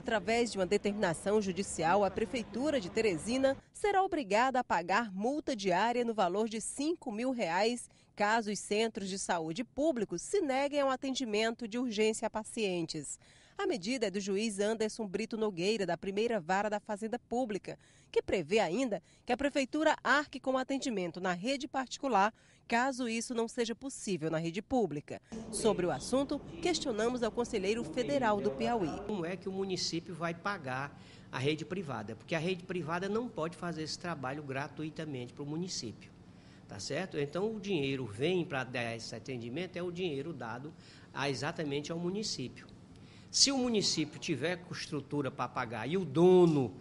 Através de uma determinação judicial, a Prefeitura de Teresina será obrigada a pagar multa diária no valor de 5 mil reais caso os centros de saúde públicos se neguem ao atendimento de urgência a pacientes. A medida é do juiz Anderson Brito Nogueira, da primeira vara da Fazenda Pública, que prevê ainda que a Prefeitura arque com atendimento na rede particular, caso isso não seja possível na rede pública. Sobre o assunto, questionamos ao conselheiro federal do Piauí. Como é que o município vai pagar a rede privada? Porque a rede privada não pode fazer esse trabalho gratuitamente para o município. Tá certo? Então o dinheiro vem para dar esse atendimento, é o dinheiro dado a, exatamente ao município. Se o município tiver estrutura para pagar e o dono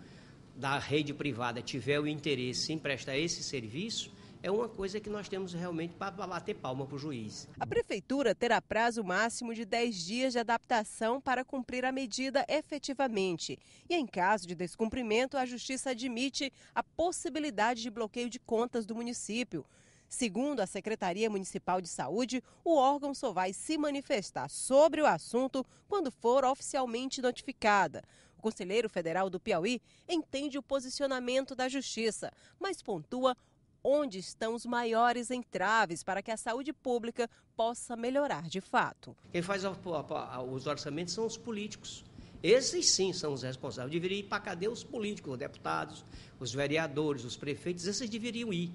da rede privada tiver o interesse em prestar esse serviço, é uma coisa que nós temos realmente para bater palma para o juiz. A Prefeitura terá prazo máximo de 10 dias de adaptação para cumprir a medida efetivamente. E em caso de descumprimento, a Justiça admite a possibilidade de bloqueio de contas do município. Segundo a Secretaria Municipal de Saúde, o órgão só vai se manifestar sobre o assunto quando for oficialmente notificada. O conselheiro federal do Piauí entende o posicionamento da Justiça, mas pontua onde estão os maiores entraves para que a saúde pública possa melhorar de fato. Quem faz os orçamentos são os políticos. Esses sim são os responsáveis. Deveriam ir para a cadeia os políticos, os deputados, os vereadores, os prefeitos, esses deveriam ir.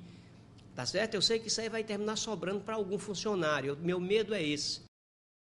Tá certo? Eu sei que isso aí vai terminar sobrando para algum funcionário. Meu medo é esse.